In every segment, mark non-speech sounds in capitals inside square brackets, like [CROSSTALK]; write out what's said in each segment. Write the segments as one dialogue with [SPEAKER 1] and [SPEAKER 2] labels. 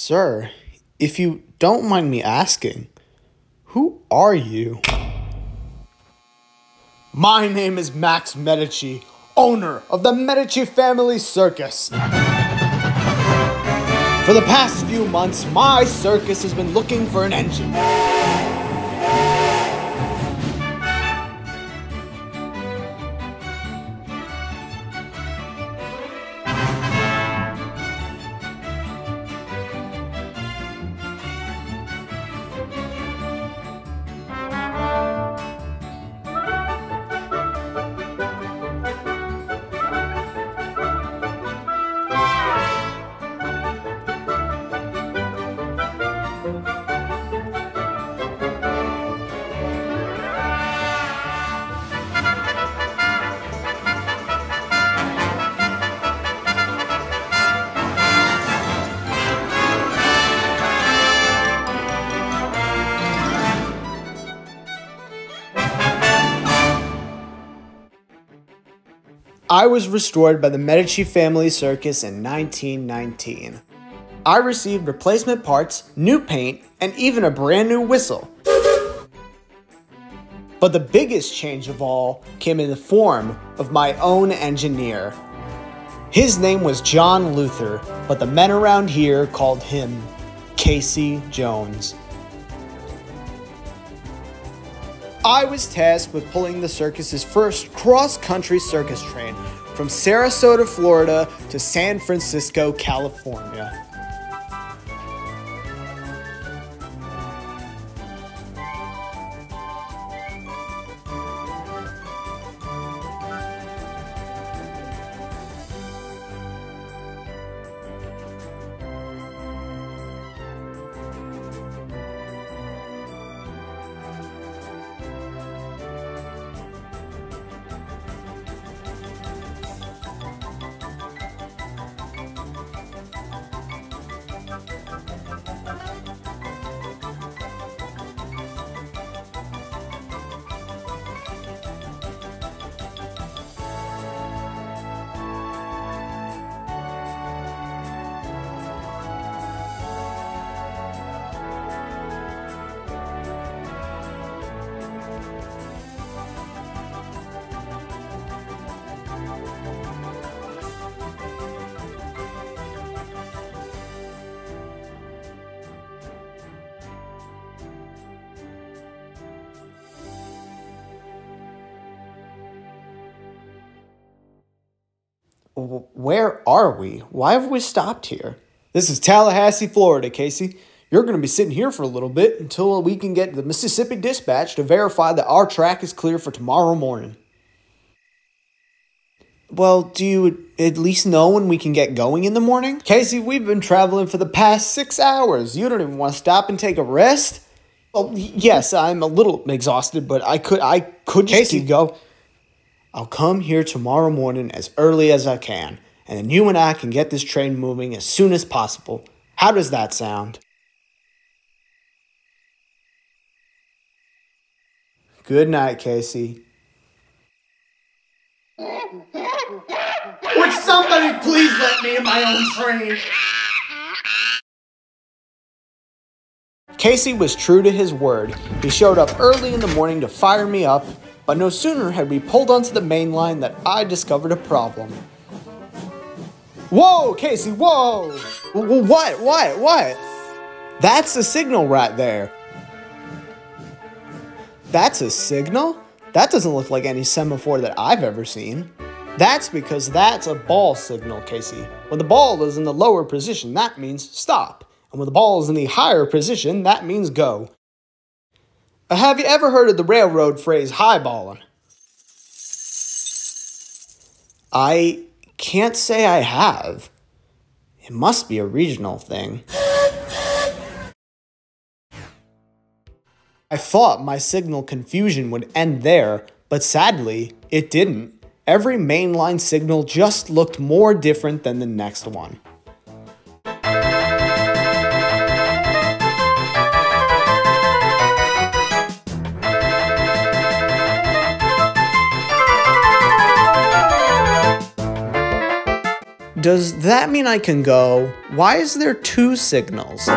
[SPEAKER 1] Sir, if you don't mind me asking, who are you? My name is Max Medici, owner of the Medici Family Circus. For the past few months, my circus has been looking for an engine. I was restored by the Medici Family Circus in 1919. I received replacement parts, new paint, and even a brand new whistle. But the biggest change of all came in the form of my own engineer. His name was John Luther, but the men around here called him Casey Jones. I was tasked with pulling the circus's first cross country circus train from Sarasota, Florida to San Francisco, California. Where are we? Why have we stopped here? This is Tallahassee, Florida, Casey. You're going to be sitting here for a little bit until we can get the Mississippi Dispatch to verify that our track is clear for tomorrow morning. Well, do you at least know when we can get going in the morning? Casey, we've been traveling for the past six hours. You don't even want to stop and take a rest? Oh, yes, I'm a little exhausted, but I could I could Casey go. I'll come here tomorrow morning as early as I can, and then you and I can get this train moving as soon as possible. How does that sound? Good night, Casey. Would somebody please let me in my own train? Casey was true to his word. He showed up early in the morning to fire me up, but no sooner had we pulled onto the main line that I discovered a problem. Whoa, Casey, whoa! What, what, what? That's a signal right there. That's a signal? That doesn't look like any semaphore that I've ever seen. That's because that's a ball signal, Casey. When the ball is in the lower position, that means stop. And when the ball is in the higher position, that means go. Have you ever heard of the railroad phrase highballing? I can't say I have. It must be a regional thing. I thought my signal confusion would end there, but sadly, it didn't. Every mainline signal just looked more different than the next one. Does that mean I can go? Why is there two signals?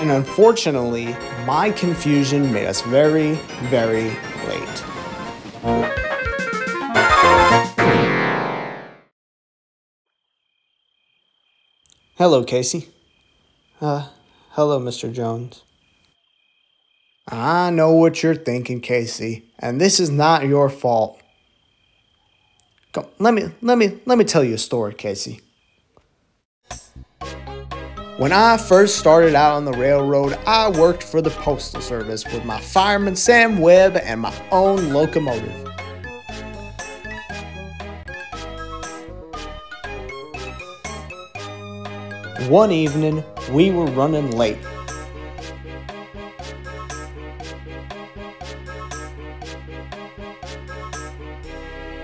[SPEAKER 1] And unfortunately, my confusion made us very, very late. Hello, Casey. Uh, hello, Mr. Jones. I know what you're thinking, Casey, and this is not your fault. Come, let me let me let me tell you a story, Casey. When I first started out on the railroad, I worked for the Postal Service with my fireman Sam Webb and my own locomotive. One evening, we were running late.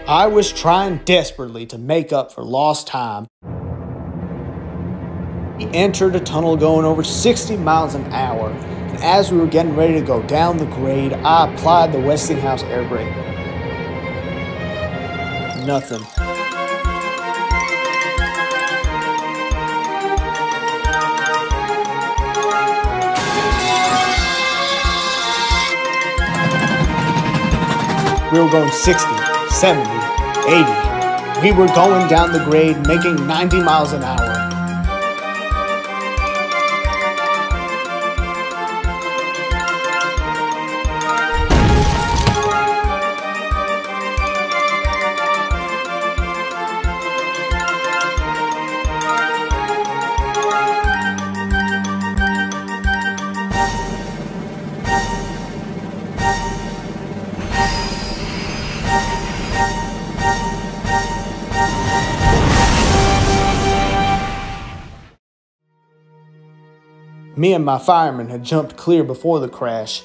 [SPEAKER 1] I was trying desperately to make up for lost time. Entered a tunnel going over 60 miles an hour, and as we were getting ready to go down the grade, I applied the Westinghouse air brake. Nothing. We were going 60, 70, 80. We were going down the grade making 90 miles an hour. Me and my fireman had jumped clear before the crash,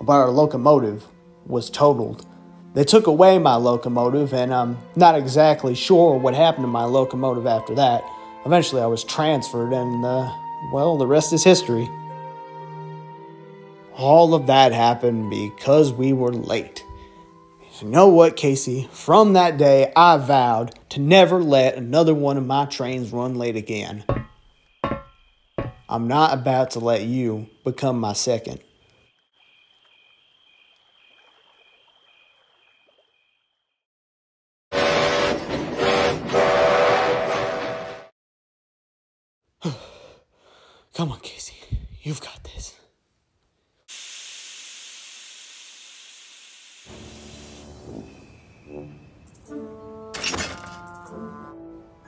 [SPEAKER 1] but our locomotive was totaled. They took away my locomotive, and I'm not exactly sure what happened to my locomotive after that. Eventually, I was transferred, and, uh, well, the rest is history. All of that happened because we were late. You know what, Casey? From that day, I vowed to never let another one of my trains run late again. I'm not about to let you become my second.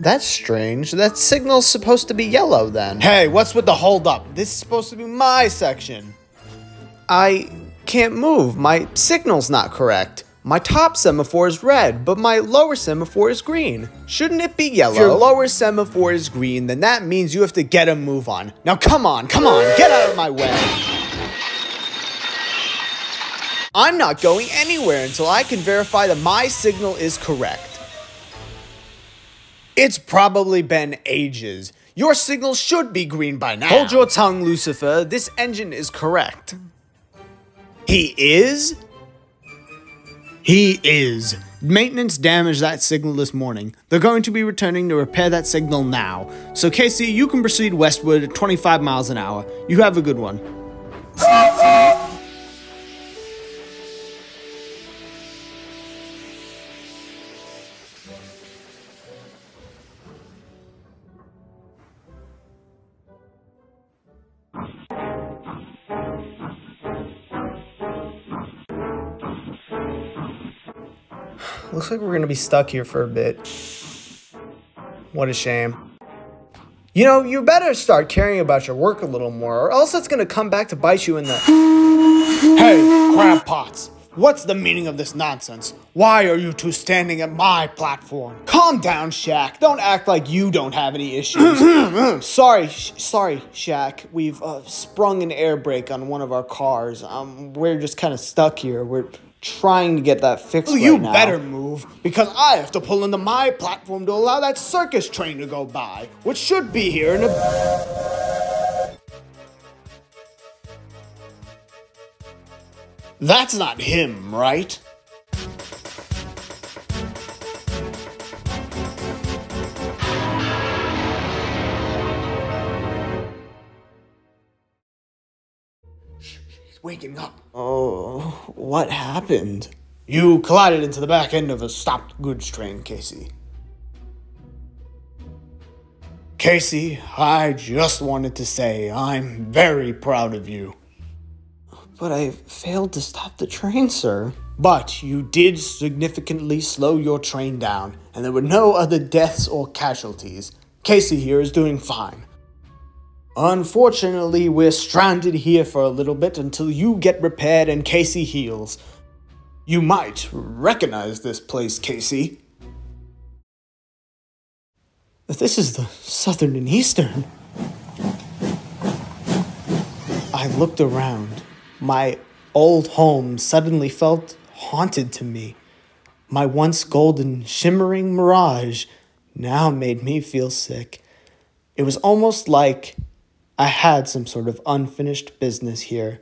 [SPEAKER 1] That's strange. That signal's supposed to be yellow then. Hey, what's with the holdup? This is supposed to be my section. I can't move. My signal's not correct. My top semaphore is red, but my lower semaphore is green. Shouldn't it be yellow? If your lower semaphore is green, then that means you have to get a move on. Now come on, come on, get out of my way. I'm not going anywhere until I can verify that my signal is correct. It's probably been ages. Your signal should be green by now. Hold your tongue, Lucifer. This engine is correct. He is? He is. Maintenance damaged that signal this morning. They're going to be returning to repair that signal now. So, Casey, you can proceed westward at 25 miles an hour. You have a good one. Looks like we're gonna be stuck here for a bit. What a shame. You know, you better start caring about your work a little more, or else it's gonna come back to bite you in the. Hey, crab pots! What's the meaning of this nonsense? Why are you two standing at my platform? Calm down, Shaq. Don't act like you don't have any issues. [CLEARS THROAT] sorry, sh- sorry, Shaq. We've uh, sprung an air brake on one of our cars. Um, we're just kind of stuck here. We're
[SPEAKER 2] trying to get that fixed
[SPEAKER 1] Well,
[SPEAKER 2] right
[SPEAKER 1] you
[SPEAKER 2] now.
[SPEAKER 1] better move, because I have to pull into my platform to allow that circus train to go by, which should be here in a. That's not him, right? He's waking up.
[SPEAKER 2] Oh, what happened?
[SPEAKER 1] You collided into the back end of a stopped goods train, Casey. Casey, I just wanted to say I'm very proud of you.
[SPEAKER 2] But I failed to stop the train, sir.
[SPEAKER 1] But you did significantly slow your train down, and there were no other deaths or casualties. Casey here is doing fine. Unfortunately, we're stranded here for a little bit until you get repaired and Casey heals. You might recognize this place, Casey.
[SPEAKER 2] This is the Southern and Eastern. I looked around. My old home suddenly felt haunted to me. My once golden, shimmering mirage now made me feel sick. It was almost like I had some sort of unfinished business here.